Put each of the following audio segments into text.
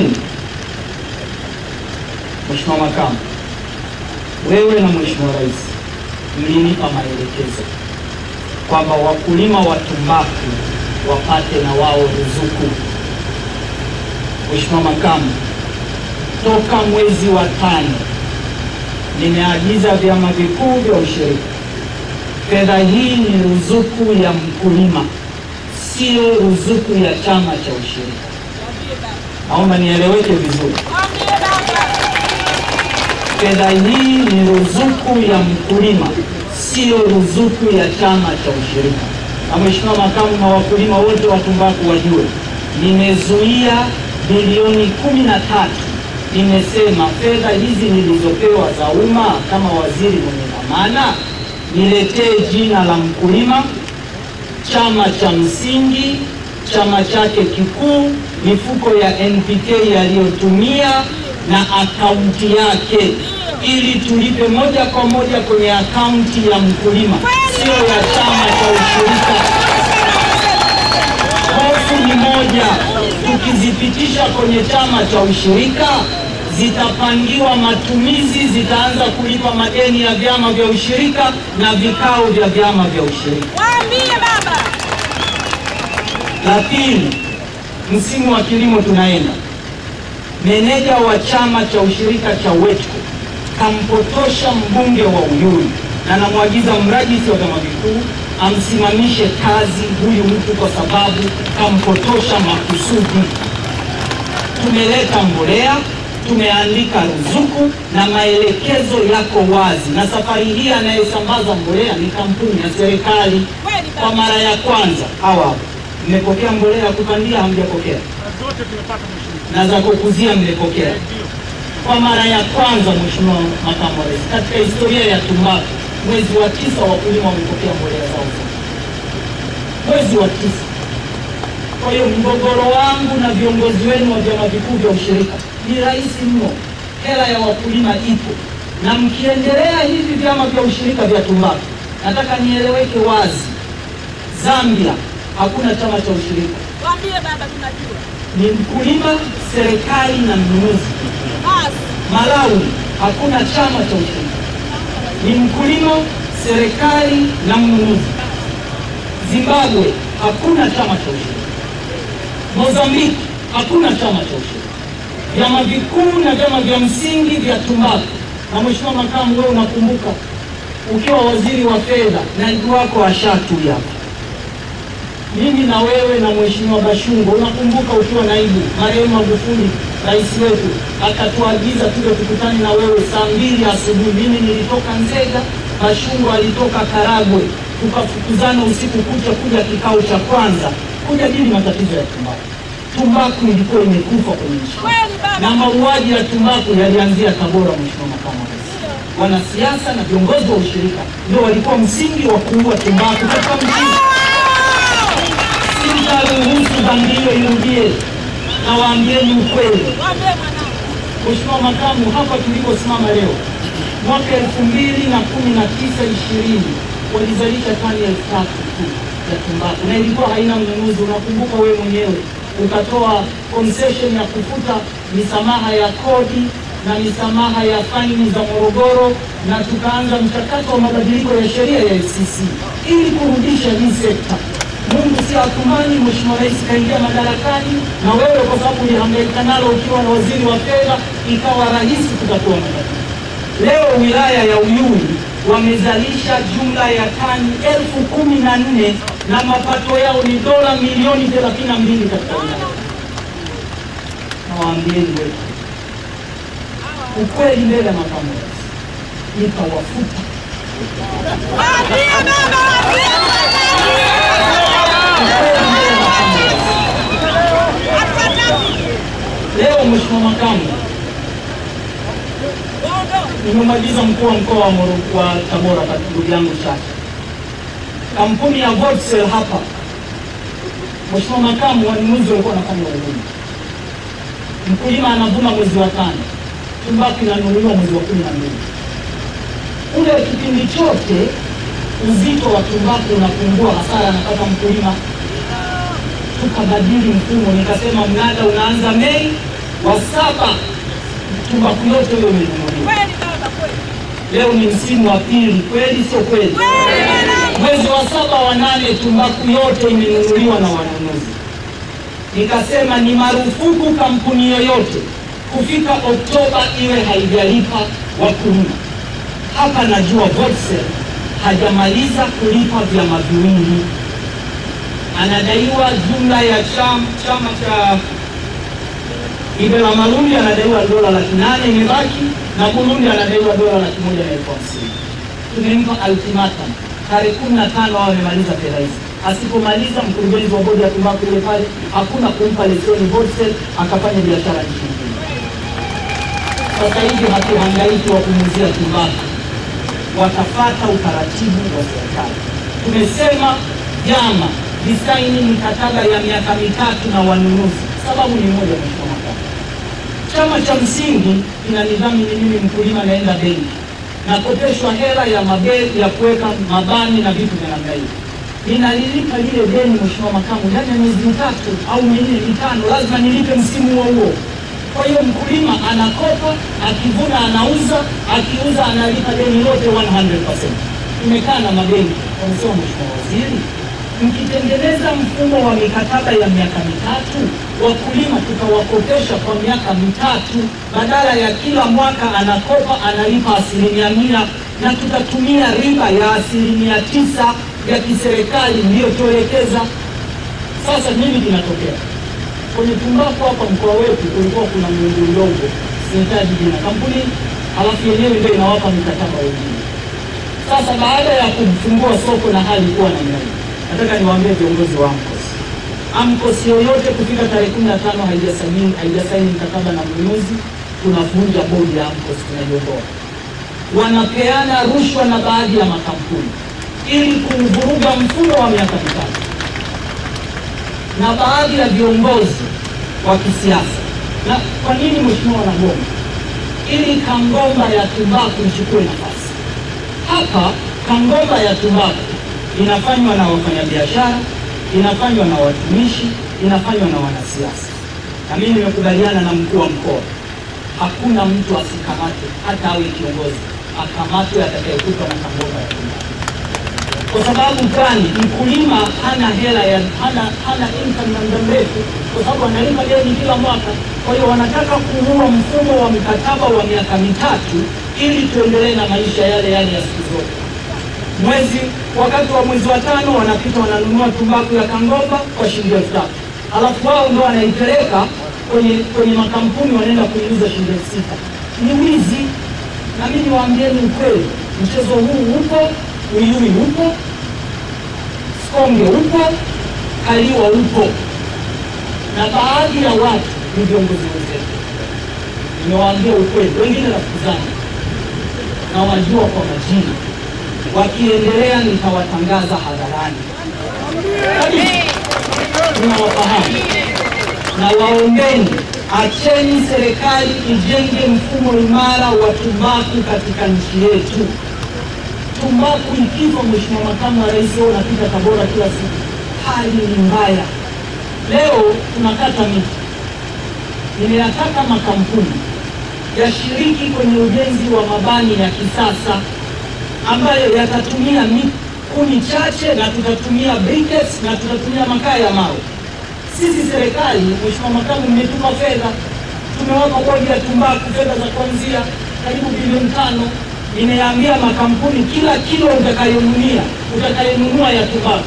Sikilizeni Mheshimiwa Makamu, wewe na Mheshimiwa Rais mlinipa maelekezo kwamba wakulima wa tumbaku wapate na wao ruzuku. Mheshimiwa Makamu, toka mwezi wa tano nimeagiza vyama vikuu vya ushirika, fedha hii ni ruzuku ya mkulima, sio ruzuku ya chama cha ushirika. Naomba nieleweke vizuri. Fedha hii ni ruzuku ya mkulima, sio ruzuku ya chama cha ushirika. Na Mheshimiwa Makamu na wakulima wote wa tumbaku wajue, nimezuia bilioni kumi na tatu. Nimesema fedha hizi nilizopewa za umma kama waziri mwenye dhamana, niletee jina la mkulima, chama cha msingi, chama chake kikuu, mifuko ya NPK yaliyotumia na akaunti yake, ili tulipe moja kwa moja kwenye akaunti ya mkulima, sio ya chama cha ushirika. Hofu ni moja, tukizipitisha kwenye chama cha ushirika zitapangiwa matumizi, zitaanza kulipa madeni ya vyama vya ushirika na vikao vya vyama vya ushirika. Waambie baba. La pili, msimu wa kilimo tunaenda. Meneja wa chama cha ushirika cha WETCO kampotosha mbunge wa uyuni na namwagiza mrajisi wa vyama vikuu amsimamishe kazi huyu mtu kwa sababu kampotosha makusudi. Tumeleta mbolea, tumeandika ruzuku na maelekezo yako wazi, na safari hii anayosambaza mbolea ni kampuni ya serikali. Kwa mara ya kwanza hawa mmepokea mbolea ya kupandia, hamjapokea? zote tumepata mheshimiwa. na za kukuzia mmepokea. Kwa mara ya kwanza, Mheshimiwa Makamu wa Rais, katika historia ya tumbaku, mwezi wa tisa wakulima wamepokea mbolea zao mwezi wa tisa. Kwa hiyo mgogoro wangu na viongozi wenu wa vyama vikuu vya ushirika ni rahisi mno, hela ya wakulima ipo, na mkiendelea hivi vyama vya ushirika vya tumbaku, nataka nieleweke wazi, Zambia hakuna chama cha ushirika Waambie baba tunajua. ni mkulima, serikali na mnunuzi. Malawi hakuna chama cha ushirika, ni mkulima, serikali na mnunuzi. Zimbabwe hakuna chama cha ushirika. Mozambiki hakuna chama cha ushirika. Vyama vikuu na vyama vya msingi vya tumbaku. Na Mheshimiwa Makamu, wewe unakumbuka ukiwa waziri wa fedha, naibu wako Ashatu hapa mimi na wewe na Mheshimiwa Bashungwa, unakumbuka ukiwa naibu, marehemu Magufuli rais wetu akatuagiza tuje tukutane na wewe saa mbili asubuhi. Mimi nilitoka Nzega, Bashungwa alitoka Karagwe, tukafukuzana usiku kucha kuja kikao cha kwanza kujadili matatizo ya tumbaku. Tumbaku ilikuwa imekufa kwenye nchi na mauaji ya tumbaku yalianzia Tabora, Mheshimiwa Makamu wa Rais. Wanasiasa na viongozi wa ushirika ndio walikuwa msingi wa kuua tumbaku katika nchi Sitaruhusu bangi hiyo irudie, na waambieni ukweli. Mheshimiwa Makamu, hapa tuliposimama leo, mwaka elfu mbili na kumi na tisa ishirini walizalisha tani elfu tatu tu ya tumbaku na ilikuwa haina mnunuzi. Unakumbuka wewe mwenyewe ukatoa concession ya kufuta misamaha ya kodi na misamaha ya faini za Morogoro, na tukaanza mchakato wa mabadiliko ya sheria ya FCC ili kurudisha hii sekta. Mungu si atumani, Mheshimiwa Rais kaingia madarakani, na wewe kwa sababu ulihangaika nalo ukiwa na waziri wa fedha, ikawa rahisi kutatua matatizo. Leo wilaya ya Uyui wamezalisha jumla ya tani elfu kumi na nne na mapato yao ni dola milioni thelathini na mbili katika wilaya. Nawaambieni wetu ukweli mbele ya makamu wa rais, nitawafuta Waambie baba. Waambie ukweli mbele ya makamu wa rais. Hatutaki. Leo Mheshimiwa Makamu, nimemwagiza mkuu wa mkoa wa Tabora kwa ndugu yangu Chacha, kampuni ya Volkswagen hapa. Mheshimiwa Makamu, wanunuzi walikuwa wanafanya ugumu, mkulima anavuna mwezi wa tano, tumbaku inanunuliwa mwezi wa kumi na mbili. Ule kipindi chote uzito wa tumbaku unapungua, hasara anapata mkulima. Tukabadili mfumo, nikasema mnada unaanza Mei, wa saba tumbaku yote hiyo imenunuliwa. Kweli baba, kweli. Leo ni msimu wa pili, kweli sio kweli? Kweli. Mwezi wa saba wa nane tumbaku yote imenunuliwa na wanunuzi. Nikasema ni marufuku kampuni yoyote kufika Oktoba iwe haijalipa wakulima. Hapa najua Volkswagen hajamaliza kulipa vyama viwili, anadaiwa jumla ya cham, chama cha Ibera Malundi anadaiwa dola laki nane imebaki na Burundi anadaiwa dola laki moja na elfu hamsini. Tumempa ultimatum tarehe kumi na tano awe amemaliza fedha hizi. Asipomaliza, mkurugenzi wa bodi ya tumbaku ile pale, hakuna kumpa leseni Volkswagen akafanya biashara nchini. Sasa hivi hatuhangaiki wa kumuuzia tumbaku, watafata utaratibu wa serikali. Tumesema vyama visaini mikataba ya miaka mitatu na wanunuzi, sababu ni moja, mheshimiwa makamu. Chama cha msingi ina nidhamu, ni mimi mkulima naenda benki nakopeshwa hela ya mabeli ya kuweka mabani na vitu vya namna hiyo, ninalilipa lile deni, mheshimiwa makamu, ndani ya miezi mitatu au minne mitano, lazima nilipe msimu huo huo. Kwa hiyo mkulima anakopa, akivuna anauza, akiuza analipa deni lote 100%. Tumekaa na mabenki wamesema, mheshimiwa waziri, mkitengeneza mfumo wa mikataba ya miaka mitatu, wakulima tutawakopesha kwa miaka mitatu, badala ya kila mwaka anakopa analipa asilimia mia, na tutatumia riba ya asilimia tisa ya kiserikali ndiyotuelekeza. Sasa nini kinatokea kwenye tumbaku hapa mkoa wetu? Kulikuwa kuna miundo ndogo, sihitaji jina kampuni, halafu yenyewe ndio inawapa mikataba wengine. Sasa baada ya kufungua soko na hali kuwa na hii, nataka niwaambie viongozi wa AMCOS, AMCOS yoyote kufika tarehe kumi na tano haijasaini mkataba na mnunuzi, tunavunja bodi ya AMCOS, tunajiondoa. Wanapeana rushwa na baadhi ya makampuni ili kuvuruga mfumo wa miaka mitatu, na baadhi ya viongozi wa kisiasa. Na kwa nini mheshimiwa wanagoma? Ili Kangoma ya tumbaku ichukue nafasi hapa Kangoma ya tumbaku inafanywa na wafanyabiashara, inafanywa na watumishi, inafanywa na wanasiasa. Na mimi nimekubaliana na mkuu wa mkoa, hakuna mtu asikamate, hata awe kiongozi, akamatwe atakayekutwa na. Kwa sababu gani? Mkulima hana hela ya hana, hana income ya muda mrefu, kwa sababu analipa deni kila mwaka. Kwa hiyo wanataka kuua mfumo wa mkataba wa miaka mitatu ili tuendelee na maisha yale yale ya siku zote. Mwezi wakati wa mwezi wa tano wanapita wananunua tumbaku ya Kangomba kwa shilingi elfu tatu alafu wao ndio wanaipeleka kwenye kwenye makampuni wanaenda kuiuza shilingi elfu sita Ni wizi, na mimi niwaambieni ukweli, mchezo huu upo, Uyui upo, Sikonge upo, Kaliwa upo, na baadhi ya watu ni viongozi wenzetu. Nimewaambia ukweli, wengine rafiki na wajua kwa majina, wakiendelea nitawatangaza hadharani. Kabisa, tunawafahamu na waombeni, acheni serikali ijenge mfumo imara wa tumbaku katika nchi yetu. Tumbaku ikifa, Mheshimiwa Makamu wa Rais, wewe unapita Tabora kila siku, hali ni mbaya. Leo tunakata miti, nimeyataka makampuni yashiriki kwenye ujenzi wa mabani ya kisasa ambayo yatatumia miti kuni chache na tutatumia briquettes na tutatumia makaa ya mawe. Sisi serikali, Mheshimiwa Makamu, mmetupa fedha, tumewapa bodi ya tumbaku fedha za kuanzia karibu bilioni tano. Nimeambia makampuni kila kilo utakayonunia utakayonunua ya tumbaku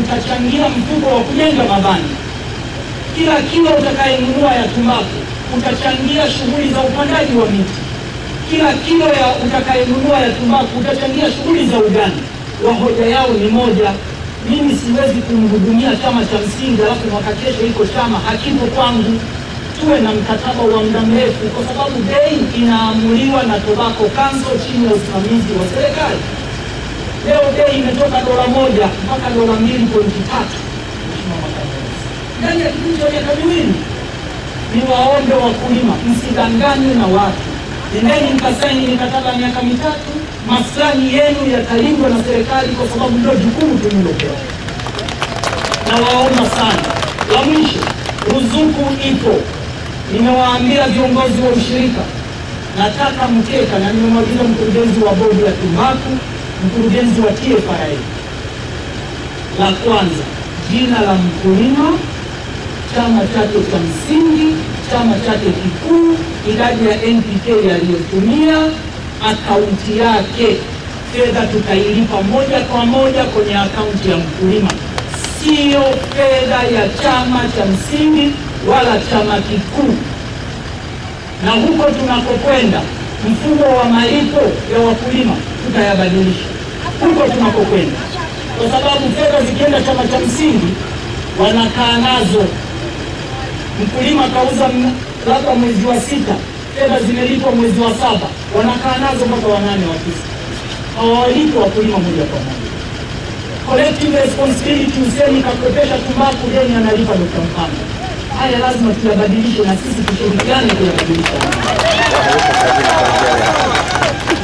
utachangia mfuko wa kujenga mabani kila kilo utakayenunua ya tumbaku utachangia shughuli za upandaji wa miti. Kila kilo ya utakayenunua ya tumbaku utachangia shughuli za ugani. wa hoja yao ni moja, mimi siwezi kumhudumia chama cha msingi alafu mwaka kesho iko chama hakipo kwangu. Tuwe na mkataba wa muda mrefu, kwa sababu bei inaamuliwa na Tobacco Council chini ya usimamizi wa serikali. Leo bei imetoka dola moja mpaka dola mbili pointi tatu ndani ya kipindi cha miaka miwili. Niwaombe wakulima, msidanganywe na watu, endeni mkasaini mikataba ya miaka mitatu, maslahi yenu yatalindwa na serikali, kwa sababu ndio jukumu tulilopewa. Nawaomba sana. La mwisho, ruzuku ipo Nimewaambia viongozi wa ushirika, nataka mkeka, na nimemwagiza mkurugenzi wa bodi ya tumbaku, mkurugenzi wa TFRA, la kwanza jina la mkulima, chama chake cha msingi, chama chake kikuu, idadi ya NPK aliyotumia, akaunti yake. Fedha tutailipa moja kwa moja kwenye akaunti ya mkulima, siyo fedha ya chama cha msingi wala chama kikuu. Na huko tunakokwenda, mfumo wa malipo ya wakulima tutayabadilisha huko tunakokwenda, kwa sababu fedha zikienda chama cha msingi wanakaa nazo. Mkulima kauza labda mwezi wa sita, fedha zimelipwa mwezi wa saba, wanakaa nazo mpaka wanane wa tisa, hawawalipi wakulima moja kwa moja. Collective responsibility, usemi kakopesha tumbaku, deni analipa dokta Mpanda. Haya lazima tuyabadilishe na sisi tushirikiane kuyabadilisha.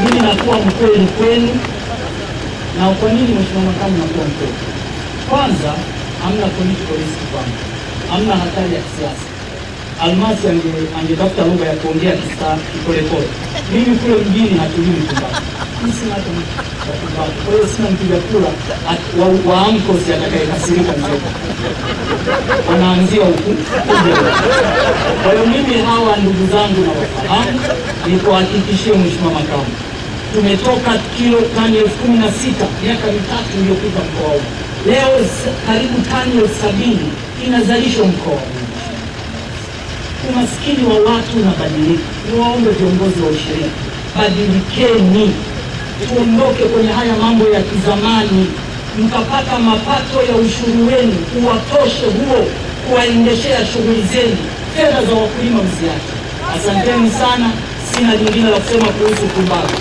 Mimi nakuwa mkweli kwenu na kwa nini mheshimiwa makamu nakuwa mkweli? Kwanza, hamna political risk kwangu, hamna hatari ya kisiasa. Almasi ange- angetafuta lugha ya kuongea kipolepole. Mimi kule mjini hatujui mti kwa hiyo sina mpiga kula wa- AMCOS atakayekasirika mzee wanaanzia huku. Kwa hiyo mimi hawa ndugu zangu na wafahamu, nikuhakikishie mheshimiwa makamu, tumetoka kilo tani elfu kumi na sita miaka mitatu iliyopita mkoa huu. Leo karibu tani elfu sabini inazalishwa mkoa huu. Umaskini wa watu unabadilika. Niwaombe viongozi wa ushirika, badilikeni, tuondoke kwenye haya mambo ya kizamani, mkapata mapato ya ushuru wenu uwatoshe huo kuwaendeshea shughuli zenu. Fedha za wakulima mziache. Asanteni sana, sina lingine la kusema kuhusu tumbaku.